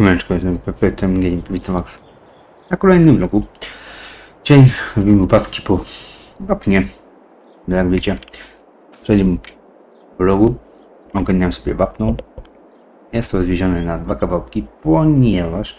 Siemaneczko, jestem PPTM Game, witam was na kolejnym vlogu. Dzisiaj robimy upadki po wapnie. No jak wiecie, w trzecim vlogu ogarniałem sobie wapno. Jest to rozwiezione na dwa kawałki, ponieważ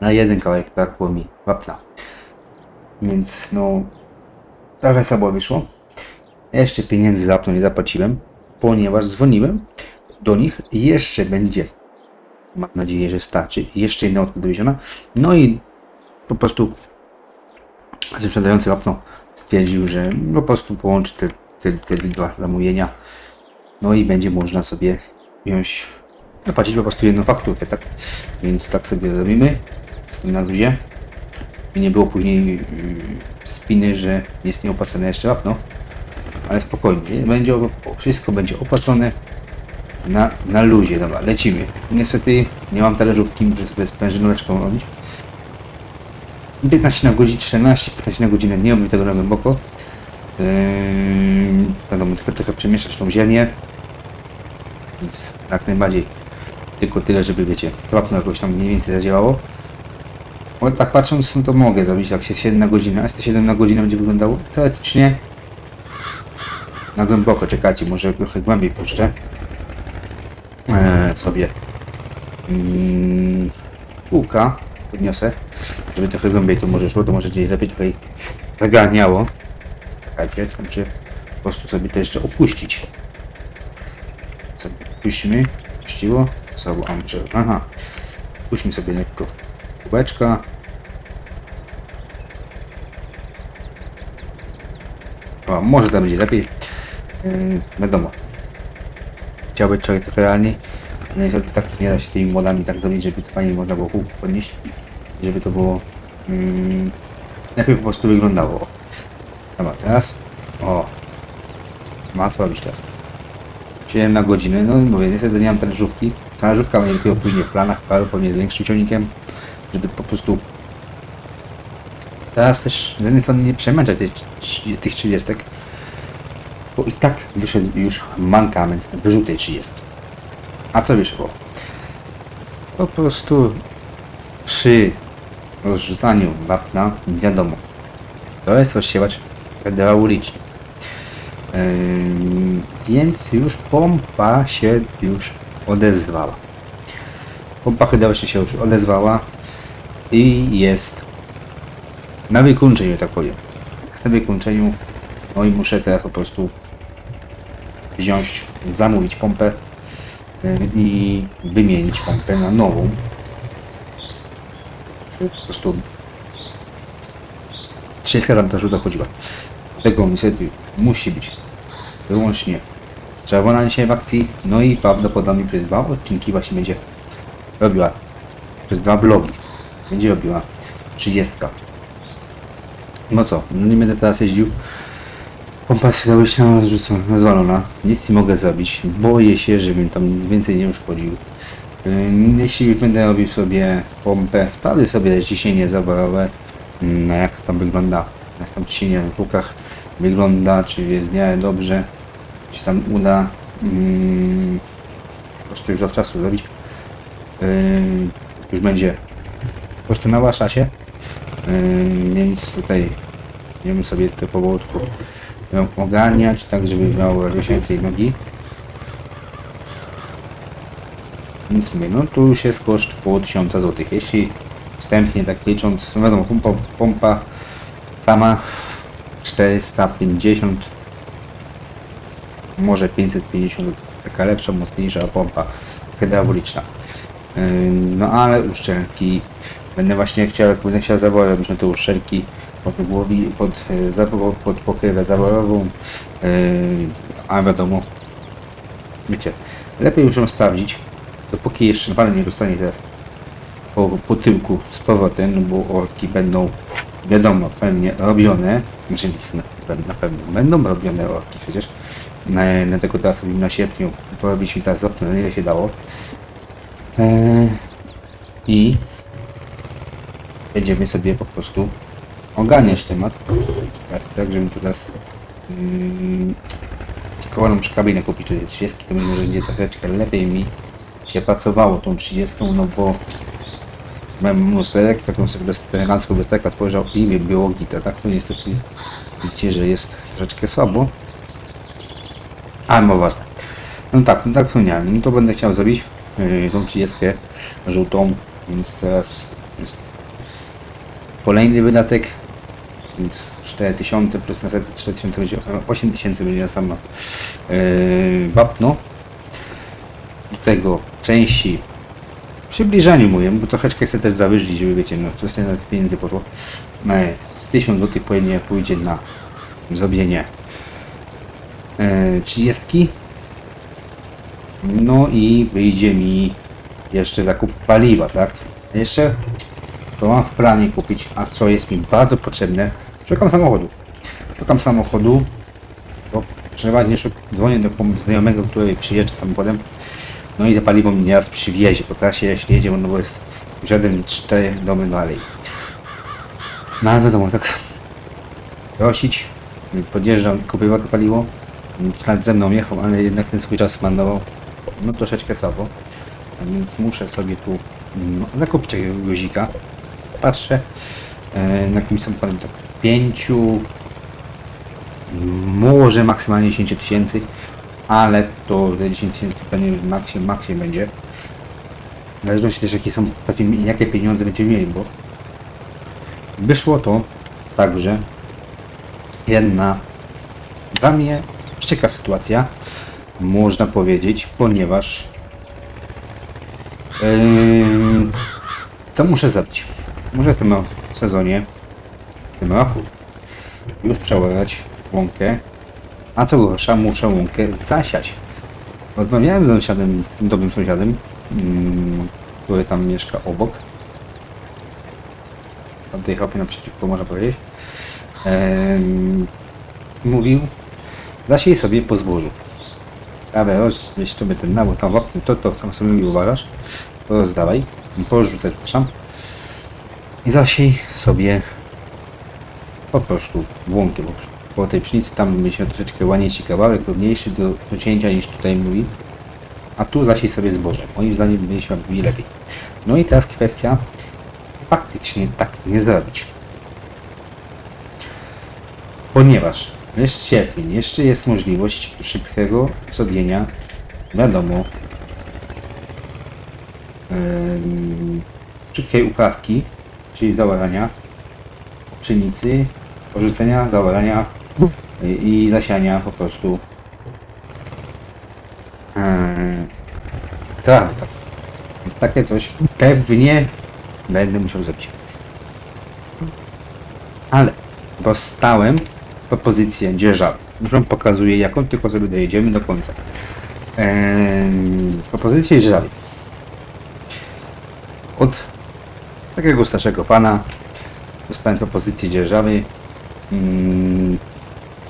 na jeden kawałek brakło mi wapna. Więc no, trochę słabo wyszło. Jeszcze pieniędzy za wapno nie zapłaciłem, ponieważ dzwoniłem do nich i jeszcze będzie Mam nadzieję, że starczy. Jeszcze jedna łódka dowieziona. No i po prostu sprzedający wapno stwierdził, że po prostu połączy te, te, te dwa zamówienia. No i będzie można sobie wziąć, zapłacić po prostu jedną fakturkę, tak? Więc tak sobie zrobimy z tym na luzie. I nie było później yy, spiny, że jest nieopłacone jeszcze wapno. Ale spokojnie, będzie, wszystko będzie opłacone na, na luzie, dobra, lecimy. Niestety nie mam talerzówki, muszę sobie z prężynóweczką robić. 15 na godzinę, 14, 15 na godzinę, nie robię tego na głęboko. Yy, tylko trochę przemieszać tą ziemię. Więc jak najbardziej tylko tyle, żeby wiecie, klapno jakoś tam mniej więcej zadziałało. Ale tak patrząc, no to mogę zrobić jak się 7 na godzinę, a te 7 na godzinę będzie wyglądało teoretycznie na głęboko, czekajcie, może trochę głębiej puszczę sobie mm, kółka podniosę, żeby trochę głębiej to może szło, to może gdzieś lepiej trochę zagarniało. Czekajcie, tam czy po prostu sobie to jeszcze opuścić. Sobie puścimy, puściło, sobie, aha, puśćmy sobie lekko kubeczka. O, może tam będzie lepiej. Yy, wiadomo, chciał być człowiek trochę realnie. No niestety tak nie da się tymi modami tak zrobić, żeby to fajnie można było kółko podnieść. Żeby to było mm, lepiej po prostu wyglądało. Dobra, teraz o masło robić teraz. 7 na godzinę, no mówię, niestety nie mam talerzówki. Talerzówka będzie dopiero później w planach, pewnie z większym ciągnikiem, żeby po prostu teraz też z jednej strony nie przemęczać tych, tych 30 bo i tak wyszedł już mankament wyrzutej 30. A co wyszło? Po prostu przy rozrzucaniu wapna wiadomo, to jest rozsiewacz hydrauliczny. Yy, więc już pompa się już odezwała. Pompa hydrauliczna się już odezwała i jest na wykończeniu, tak powiem. Na wykończeniu no i muszę teraz po prostu wziąć, zamówić pompę y, i wymienić pompę na nową. Po prostu 30 tam też dochodziła. Tego niestety musi być wyłącznie czerwona dzisiaj w akcji, no i prawdopodobnie przez dwa odcinki właśnie będzie robiła, przez dwa blogi będzie robiła 30. No co, no nie będę teraz jeździł Pompa hydrauliczna rozrzucona, rozwalona. Nic nie mogę zrobić. Boję się, żebym tam więcej nie uszkodził. Jeśli już będę robił sobie pompę, sprawdzę sobie ciśnienie zaworowe, no jak tam wygląda, jak tam ciśnienie na kółkach wygląda, czy jest w miarę dobrze, czy tam uda hmm, po prostu już zawczasu zrobić. Yy, już będzie po prostu na waszasie, yy, więc tutaj wiemy sobie to powolutku ją ogarniać, tak żeby miało więcej nogi. Więc mówię, no tu już jest koszt około 1000 zł. Jeśli wstępnie tak licząc, no wiadomo, pompa, pompa sama 450 może 550 taka lepsza, mocniejsza pompa hydrauliczna. No ale uszczelki będę właśnie chciał, jak będę chciał zawołać, no to uszczelki pod, głowi, pod, e, pod pokrywę zaworową, e, a wiadomo, wiecie, lepiej już ją sprawdzić, dopóki jeszcze pan nie dostanie teraz po, po tyłku z powrotem, no bo orki będą, wiadomo, pewnie robione, znaczy na, na pewno będą robione orki przecież, na, na tego teraz robimy na sierpniu, porobiliśmy teraz okno, na ile się dało. Eee, I będziemy sobie po prostu ogarniać temat. Tak, żebym teraz mm, muszę kabinę kupić, tutaj 30, to może będzie troszeczkę lepiej mi się pracowało tą 30, no bo miałem mnóstwerek, taką sobie bez, elegancką spojrzał i mi było gita, tak? No niestety widzicie, że jest troszeczkę słabo. Ale no ważne. No tak, no tak wspomniałem, no to będę chciał zrobić yy, tą 30 żółtą, więc teraz jest kolejny wydatek, więc 4000 plus następne 4000 będzie 8000 będzie na samo yy, wapno. Do tego części przybliżaniu mówię, bo troszeczkę chcę też zawyżyć, żeby wiecie, no coś na tych pieniędzy poszło. No, z 1000 zł pójdzie, pójdzie na zrobienie yy, 30. No i wyjdzie mi jeszcze zakup paliwa, tak? Jeszcze to mam w planie kupić, a co jest mi bardzo potrzebne, szukam samochodu. Szukam samochodu, bo przeważnie szuk dzwonię do znajomego, który przyjeżdża samochodem, no i to paliwo mnie nieraz przywiezie po trasie, jeśli jedzie, no bo jest żaden cztery domy dalej. No ale wiadomo, tak prosić, podjeżdżam, kupował to paliwo, ślad ze mną jechał, ale jednak ten swój czas marnował, no troszeczkę słabo, więc muszę sobie tu no, zakupić takiego guzika. Patrzę, e, na jakimś samochodem tak 5, może maksymalnie 10 tysięcy, ale to te 10 tysięcy pewnie maksie, maksie będzie. W zależności też jakie są, takie, jakie pieniądze będziemy mieli, bo wyszło to także jedna dla mnie szczeka sytuacja, można powiedzieć, ponieważ yy, co muszę zrobić? Muszę w tym sezonie, w tym roku już przeładować łąkę, a co gorsza muszę łąkę zasiać. Rozmawiałem z sąsiadem, dobrym sąsiadem, mm, który tam mieszka obok. Tam tej chopie naprzeciwko można powiedzieć. Ehm, mówił, zasiej sobie po zbożu. Ale weź sobie ten nawód tam wapnie, to, to co sobie uważasz, rozdawaj, porzucaj, przepraszam. I zasiej sobie po prostu łąkę, po tej pszenicy tam mieliśmy troszeczkę ładniejszy kawałek, równiejszy do, do cięcia niż tutaj mówi. A tu zasiej sobie zboże. Moim zdaniem byliśmy lepiej. No i teraz kwestia faktycznie tak nie zrobić. Ponieważ jest sierpień, jeszcze jest możliwość szybkiego zrobienia, wiadomo, yy, szybkiej uprawki, czyli zaorania pszenicy, porzucenia, zaorania i, i zasiania po prostu yy, trawy. Tak. Więc takie coś pewnie będę musiał zrobić. Ale dostałem propozycję dzierżawy. Wam pokazuję jaką, tylko sobie dojedziemy do końca. Eee, propozycję dzierżawy. Od takiego starszego pana dostałem propozycję dzierżawy. Mm,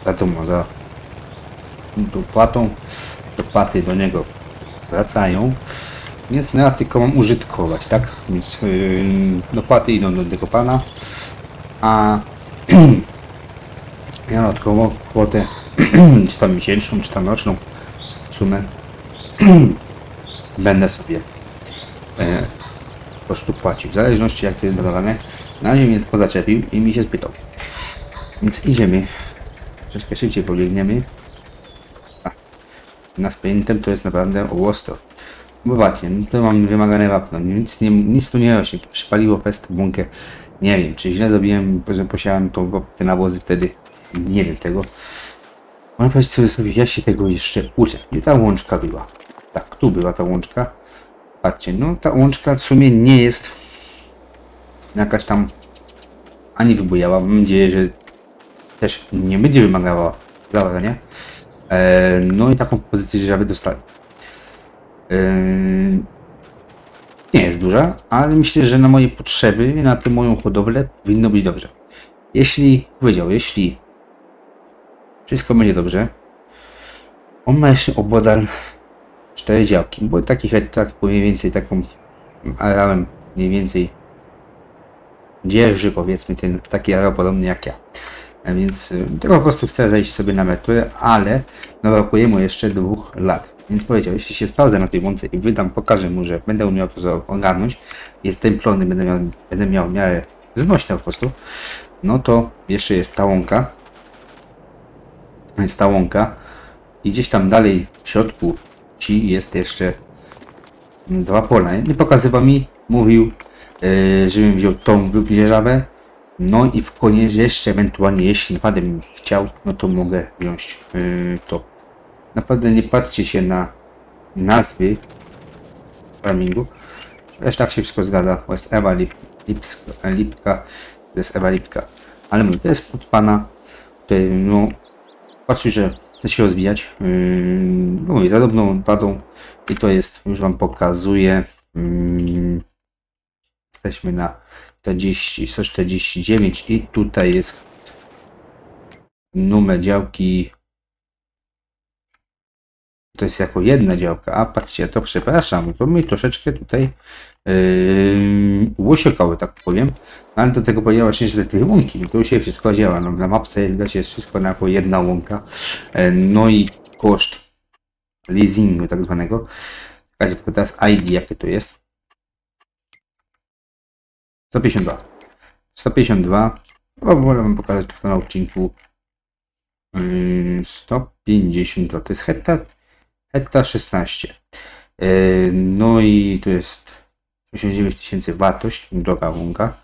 wiadomo, za dopłatą. Dopłaty do niego wracają. Więc ja tylko mam użytkować, tak? Więc yy, dopłaty idą do tego pana. A ja dodatkowo kwotę, czy tam miesięczną, czy tam roczną sumę będę sobie e, po prostu płacił. W zależności jak to jest budowane. Na razie mnie tylko zaczepił i mi się spytał. Więc idziemy. Troszkę szybciej pobiegniemy. A, nas pamiętam to jest naprawdę ostro. Bo właśnie, no to mam wymagane wapno. Nic, nie, nic tu nie rośnie. Przypaliło fest bunkę. Nie wiem, czy źle zrobiłem, że posiałem to, te nawozy wtedy. Nie wiem tego. Można powiedzieć sobie, ja się tego jeszcze uczę. Gdzie ta łączka była? Tak, tu była ta łączka. Patrzcie, no ta łączka w sumie nie jest jakaś tam ani wybujała. Mam nadzieję, że też nie będzie wymagała założenia. E, no i taką pozycję żeby dostali. E, nie jest duża, ale myślę, że na moje potrzeby, na tę moją hodowlę powinno być dobrze. Jeśli, powiedział, jeśli wszystko będzie dobrze, on ma jeszcze obodal cztery działki, bo taki hektar mniej więcej taką areałem mniej więcej dzierży powiedzmy ten taki areał podobny jak ja. A więc y, tego po prostu chcę zejść sobie na emeryturę, ale no brakuje mu jeszcze dwóch lat. Więc powiedział, jeśli się sprawdzę na tej łące i wydam, pokażę mu, że będę umiał to ogarnąć, jest templony, będę miał, będę miał w miarę znośne po prostu, no to jeszcze jest ta łąka. Jest ta łąka. I gdzieś tam dalej w środku ci jest jeszcze dwa pola. Nie pokazywał mi, mówił, yy, żebym wziął tą lub dzierżawę. No i w koniec jeszcze ewentualnie, jeśli naprawdę bym chciał, no to mogę wziąć yy, to. Naprawdę nie patrzcie się na nazwy farmingu. Też tak się wszystko zgadza. To jest Ewa Lip, Lipska, Lipka. To jest Ewa Lipka. Ale mówię, to jest pod pana, który no, patrzy, że chce się rozwijać. No mówię, za dobrą. I to jest, już wam pokazuję. Yy, jesteśmy na 40, 149 i tutaj jest numer działki to jest jako jedna działka, a patrzcie, to przepraszam, to mi troszeczkę tutaj yy, łosiekały, tak powiem, no, ale do tego powiedziała się, że te łąki, no to już się wszystko działa, no, na mapce widać jest wszystko na jako jedna łąka, e, no i koszt leasingu tak zwanego, Czekajcie, tylko teraz ID jakie to jest, 152, 152, o, wolę wam pokazać tylko na odcinku, Yy, 150 to jest hektar, hektar 16. Yy, No i to jest 69 tysięcy wartość, droga łąka,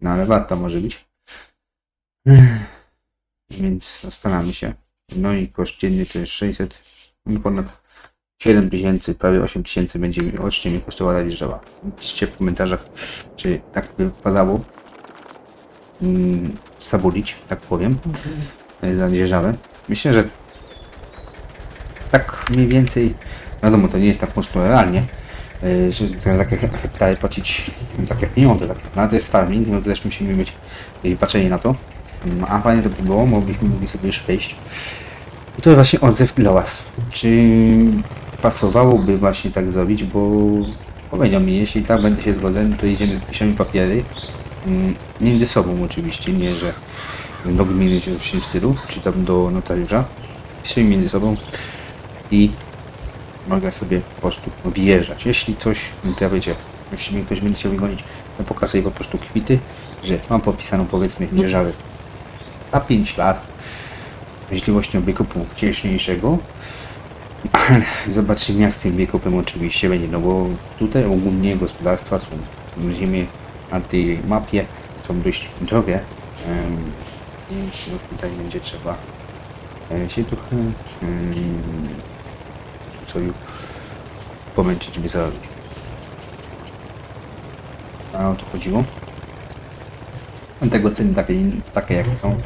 no ale warta może być. Więc zastanawiamy się. No i koszt dzienny to jest 600, no ponad 7 tysięcy, prawie 8 tysięcy będzie mi rocznie mi kosztowała dzierżawa. Piszcie w komentarzach, czy tak by wypadało mm, sabulić, tak powiem za dzierżawę. Myślę, że tak mniej więcej, wiadomo, to nie jest tak mocno realnie, yy, że za takie hektary płacić takie pieniądze, tak. no ale to jest farming, no to też musimy mieć jakieś patrzenie na to. No, A fajnie to by było, mogliśmy mogli sobie już wejść. I to właśnie odzew dla Was. Czy pasowałoby właśnie tak zrobić, bo powiedział mi, jeśli tak będę się zgodzę, to idziemy, piszemy papiery, mm, między sobą oczywiście, nie, że do gminy czy w tym stylu, czy tam do notariusza, piszemy między sobą i mogę sobie po prostu wjeżdżać. Jeśli coś, to ja wiecie, jeśli mnie ktoś będzie chciał wygonić, to pokazuję po prostu kwity, że mam podpisaną powiedzmy dzierżawę na 5 lat możliwością wykupu wcześniejszego. Ale Zobaczymy jak z tym wykupem oczywiście będzie, no bo tutaj ogólnie gospodarstwa są ziemie na tej mapie są dość drogie. Więc no, tutaj będzie trzeba e, się trochę sobie pomęczyć, by zarobić. A o to chodziło. A tego ceny takie, takie jak są.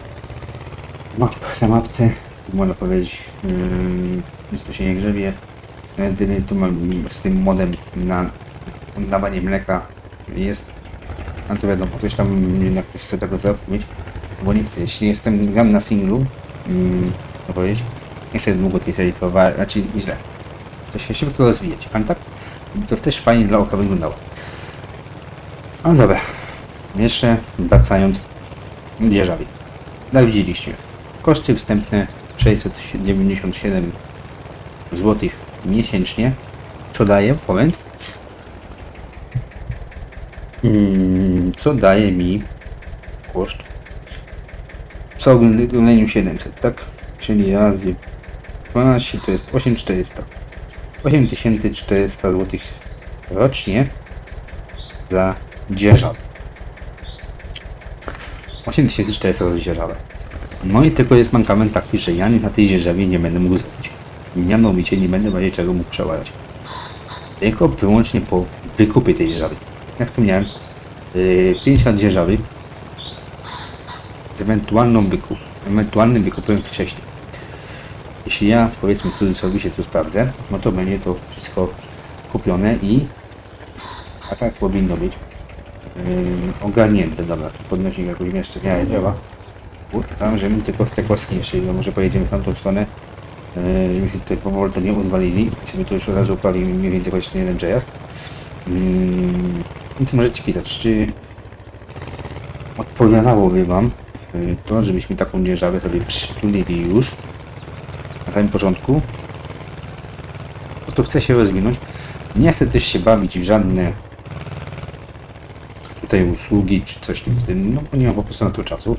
Map, na mapce można powiedzieć, yy, to się nie grzebie. Jedynie tu z tym modem na dawanie mleka jest. A to wiadomo, ktoś tam jednak ktoś chce tego zrobić, bo nie chcę. Jeśli jestem gram na singlu, yy, powiedzieć, nie chcę długo tej serii prowadzić, znaczy źle. To się szybko rozwijać, a tak to też fajnie dla oka wyglądało. No dobra, jeszcze wracając dzierżawi. Jak widzieliście, koszty wstępne 697 zł miesięcznie. Co daje? Powiem. Mm, co daje mi koszt? W oglądaniu 700, tak? Czyli razy 12 to jest 8400. 8400 zł rocznie za dzierżawę. 8400 za dzierżawę. No i tylko jest mankament taki, że ja na tej dzierżawie nie będę mógł zrobić. Mianowicie nie będę bardziej czego mógł przeładać. Tylko wyłącznie po wykupie tej dzierżawy. Jak wspomniałem, yy, 5 lat dzierżawy z ewentualną wykup, ewentualnym wykupem wcześniej. Jeśli ja powiedzmy w cudzysłowie tu sprawdzę, no to będzie to wszystko kupione i a tak powinno być yy, ogarnięte. Dobra, tu podnośnik jakoś jeszcze działa. U, Tam, żebym tylko w te kostki jeszcze, no może pojedziemy w tamtą stronę, yy, żebyśmy tutaj powoli nie odwalili sobie to już od razu uprawili mniej więcej choć jeden przejazd. Yy, więc możecie pisać, czy odpowiadałoby Wam yy, to, żebyśmy taką dzierżawę sobie przytulili już na samym początku. prostu chcę się rozwinąć. Nie chcę też się bawić w żadne tutaj usługi czy coś w tym no bo nie mam po prostu na to czasu.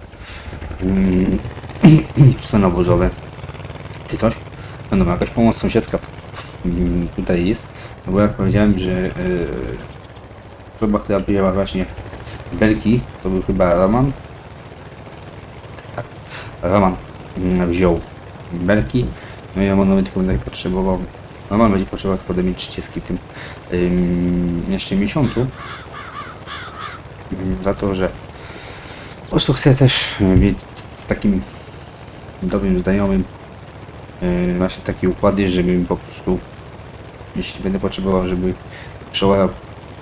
Mm, czy to nawozowe, czy coś. No dobra, jakaś pomoc sąsiedzka mm, tutaj jest, no bo jak powiedziałem, że yy, osoba, która wyjęła właśnie belki, to był chyba Roman. Tak, Roman mm, wziął belki, no i Roman tylko będzie potrzebował, Roman będzie potrzebował ode mnie 30 w tym ym, jeszcze miesiącu, ym, za to, że po prostu chcę też mieć z takim dobrym znajomym yy, właśnie takie układy, żeby mi po prostu jeśli będę potrzebował, żeby przełamał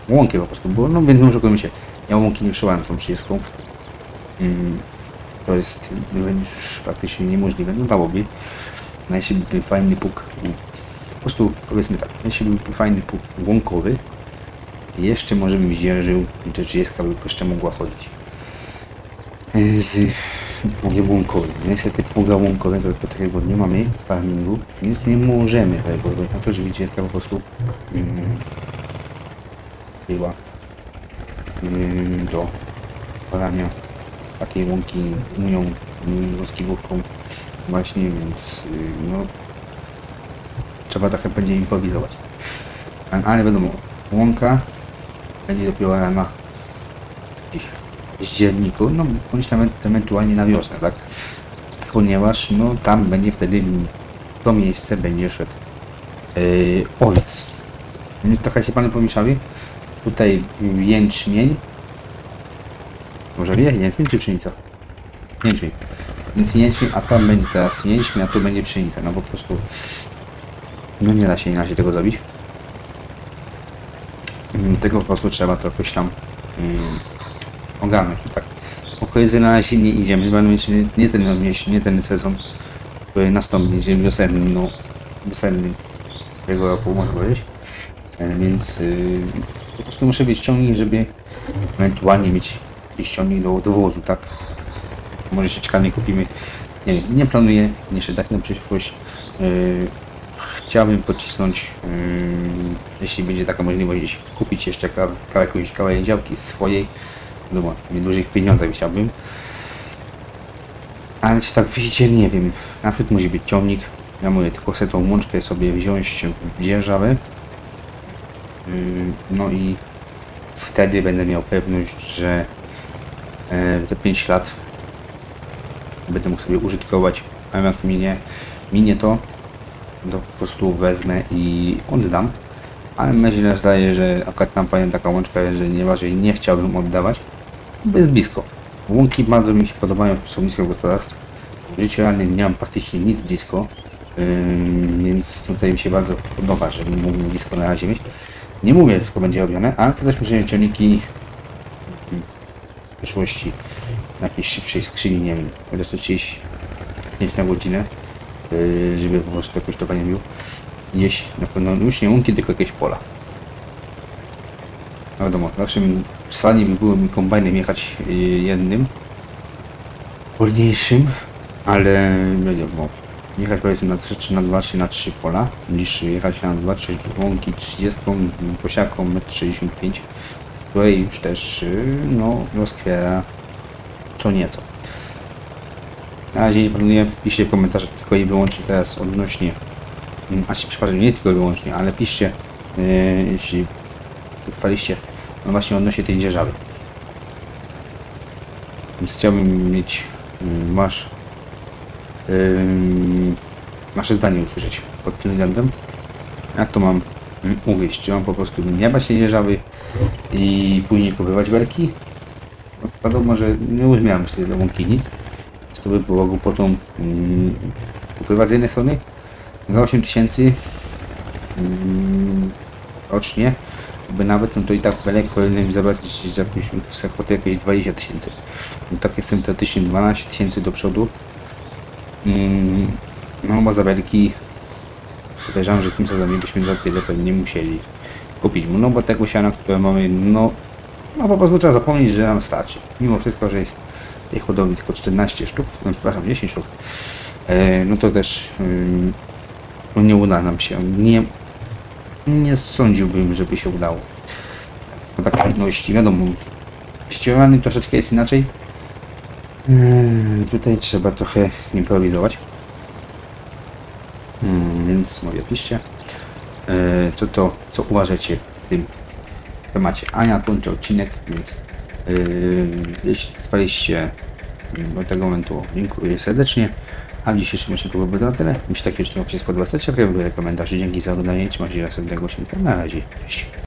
łąkę po prostu, bo no będę może mi się, ja łąki nie przełamam tą 30. Mm, to jest już praktycznie niemożliwe, no dałoby. No jeśli by fajny puk, po prostu powiedzmy tak, jeśli byłby fajny puk łąkowy, jeszcze może bym zdzierżył i ta 30 by jeszcze mogła chodzić. E, Z pługiem łąkowym. Niestety pługa łąkowego takiego nie mamy w farmingu, więc nie możemy robić. Na to, że 30 po prostu mm, była mm, do palania takiej łąki unią rozkiwówką właśnie, więc y, no trzeba trochę będzie improwizować. Ale wiadomo, łąka będzie dopiero rana gdzieś październiku, no bądź tam ewentualnie na wiosnę, tak? Ponieważ no tam będzie wtedy to miejsce będzie szedł yy, owiec. Więc trochę się panu pomieszały. Tutaj jęczmień. Może wie? Jęczmień czy pszenica? Jęczmień. Więc jęczmień, a tam będzie teraz jęczmień, a tu będzie pszenica. No po prostu no nie da się inaczej tego zrobić. Mm, Tego po prostu trzeba jakoś tam mm, ogarnąć. I tak. Okolicy na razie nie idziemy. Będą mieć nie, nie ten nie ten sezon, który nastąpi, wiosenny, no wiosenny tego roku można powiedzieć. E, Więc y, po prostu muszę mieć ciągnik, żeby ewentualnie mieć ciągnik do dowozu, tak? Może się ciekawie kupimy. Nie wiem, nie planuję, jeszcze tak na przyszłość. Y, chciałbym pocisnąć, yy, jeśli będzie taka możliwość, kupić jeszcze ka- kawałek jakąś kawałek działki swojej, no bo niedużych pieniądzach chciałbym. Ale czy tak widzicie, nie wiem, na przykład musi być ciągnik, ja mówię, tylko chcę tą łączkę sobie wziąć w dzierżawę, yy, no i wtedy będę miał pewność, że yy, te 5 lat będę mógł sobie użytkować, a jak minie, minie to, to po prostu wezmę i oddam. Ale mnie źle zdaje, że akurat tam pamiętam taka łączka, że nieważne nie chciałbym oddawać, bo jest blisko. Łąki bardzo mi się podobają, są blisko gospodarstw. W życiu realnym nie mam praktycznie nic blisko, yy, więc tutaj mi się bardzo podoba, że mógł blisko na razie mieć. Nie mówię, że wszystko będzie robione, ale to też muszę mieć ciągniki w przyszłości na jakiejś szybszej skrzyni, nie wiem, 135 na godzinę yy, żeby po prostu jakoś to panie mił. Gdzieś na pewno już nie łąki, tylko jakieś pola. No wiadomo, zawsze mi fajnie by było mi kombajnem jechać yy, jednym, wolniejszym, ale wiadomo, jechać powiedzmy na 3, czy na 2, czy na 3 pola, niż jechać na 2, 3 łąki 30, posiaką 1,65 m, której już też yy, no, rozkwiera co nieco. Na razie nie planuję, piszcie w komentarzach tylko i wyłącznie teraz odnośnie, mm, a się przepraszam, nie tylko i wyłącznie, ale piszcie, yy, jeśli wytrwaliście, no właśnie odnośnie tej dzierżawy. Więc chciałbym mieć yy, wasz, yy, wasze zdanie usłyszeć pod tym względem. Jak to mam ugryźć? Mam po prostu nie się dzierżawy i później kupować belki? Wiadomo, że nie użmiałem sobie do łąki nic to by było głupotą mm, ukrywać z jednej strony za 8 tysięcy rocznie, by nawet no to i tak belek powinien zabrać za za kwotę jakieś 20 tysięcy. No tak jestem teoretycznie 12 tysięcy do przodu. No bo za belki podejrzewam, że tym sezonie byśmy za tyle pewnie musieli kupić. No bo tego siana, które mamy, no, no po prostu trzeba zapomnieć, że nam starczy. Mimo wszystko, że jest tej hodowli tylko 14 sztuk, no, przepraszam, 10 sztuk, e, no to też no nie uda nam się, nie, nie sądziłbym, żeby się udało. No tak wiadomo, ściągany troszeczkę jest inaczej. Yy, tutaj trzeba trochę improwizować. Więc mówię, piszcie, yy, co to, co uważacie w tym temacie. Ania kończy odcinek, więc yy, jeśli trwaliście do tego momentu, dziękuję serdecznie. A w dzisiejszym odcinku byłoby to tyle. Jeśli taki odcinek się spodobał, to ciekawe komentarzy. Dzięki za oglądanie. Trzymajcie się następnego odcinka. Na razie. Cześć.